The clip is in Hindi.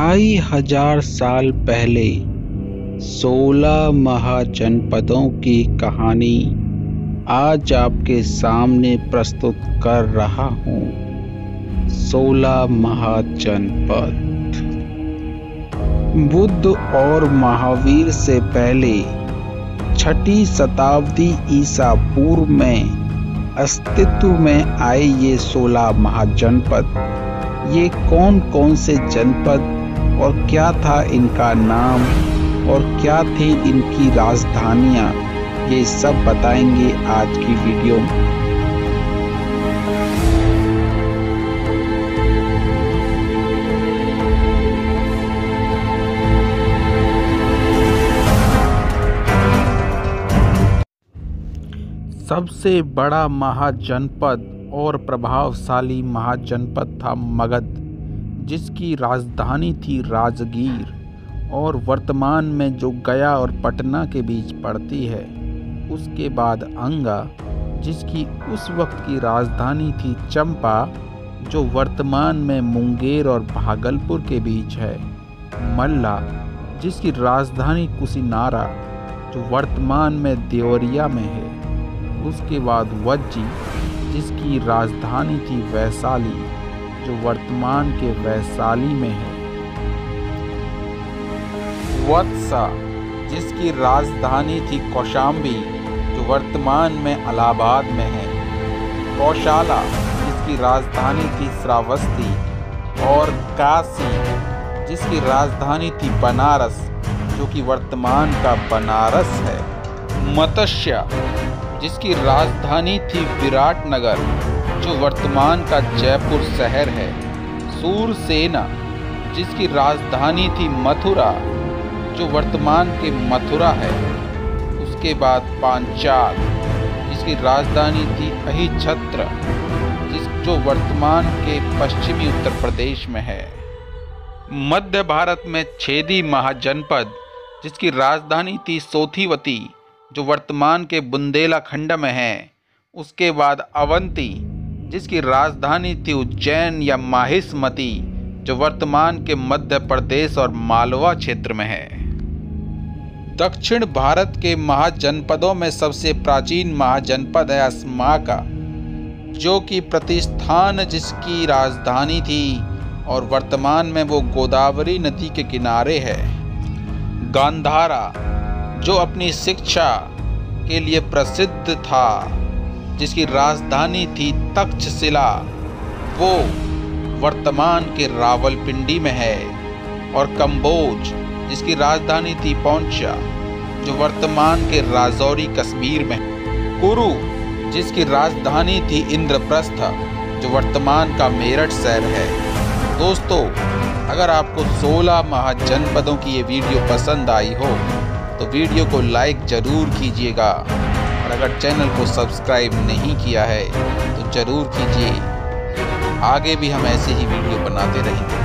ढाई हज़ार साल पहले सोलह महाजनपदों की कहानी आज आपके सामने प्रस्तुत कर रहा हूँ। सोलह महाजनपद। बुद्ध और महावीर से पहले छठी शताब्दी ईसा पूर्व में अस्तित्व में आए ये सोलह महाजनपद। ये कौन कौन से जनपद और क्या था इनका नाम और क्या थी इनकी राजधानियाँ, ये सब बताएँगे आज की वीडियो में। सबसे बड़ा महाजनपद और प्रभावशाली महाजनपद था मगध। जिसकी राजधानी थी राजगीर और वर्तमान में जो गया और पटना के बीच पड़ती है, उसके बाद अंगा, जिसकी उस वक्त की राजधानी थी चंपा, जो वर्तमान में मुंगेर और भागलपुर के बीच है। मल्ला, जिसकी राजधानी कुशीनारा, जो वर्तमान में देवरिया में है। उसके बाद वज्जी, जिसकी राजधानी थी वैशाली। जो वर्तमान के वैशाली में है। वत्सा, जिसकी राजधानी थी कौशाम्बी, जो वर्तमान में अलाहाबाद में है। कौशाला, जिसकी राजधानी थी श्रावस्ती, और काशी, जिसकी राजधानी थी बनारस, जो कि वर्तमान का बनारस है। मत्स्य, जिसकी राजधानी थी विराटनगर जो वर्तमान का जयपुर शहर है, सूरसेना, जिसकी राजधानी थी मथुरा, जो वर्तमान के मथुरा है, उसके बाद पांचाल, जिसकी राजधानी थी अहिछत्र जिस, जो वर्तमान के पश्चिमी उत्तर प्रदेश में है। मध्य भारत में छेदी महाजनपद, जिसकी राजधानी थी सोथीवती, जो वर्तमान के बुंदेला खंड में है, उसके बाद अवंती जिसकी राजधानी थी उज्जैन या माहिस्मती, जो वर्तमान के मध्य प्रदेश और मालवा क्षेत्र में है। दक्षिण भारत के महाजनपदों में सबसे प्राचीन महाजनपद है अस्मा का, जो कि प्रतिष्ठान जिसकी राजधानी थी और वर्तमान में वो गोदावरी नदी के किनारे है। गांधारा, जो अपनी शिक्षा के लिए प्रसिद्ध था जिसकी राजधानी थी तक्षशिला, वो वर्तमान के रावलपिंडी में है, और कंबोज जिसकी राजधानी थी पौंचा जो वर्तमान के राजौरी कश्मीर में कुरु, जिसकी राजधानी थी इंद्रप्रस्थ, जो वर्तमान का मेरठ शहर है। दोस्तों, अगर आपको 16 महाजनपदों की ये वीडियो पसंद आई हो तो वीडियो को लाइक ज़रूर कीजिएगा। अगर चैनल को सब्सक्राइब नहीं किया है तो ज़रूर कीजिए। आगे भी हम ऐसे ही वीडियो बनाते रहेंगे।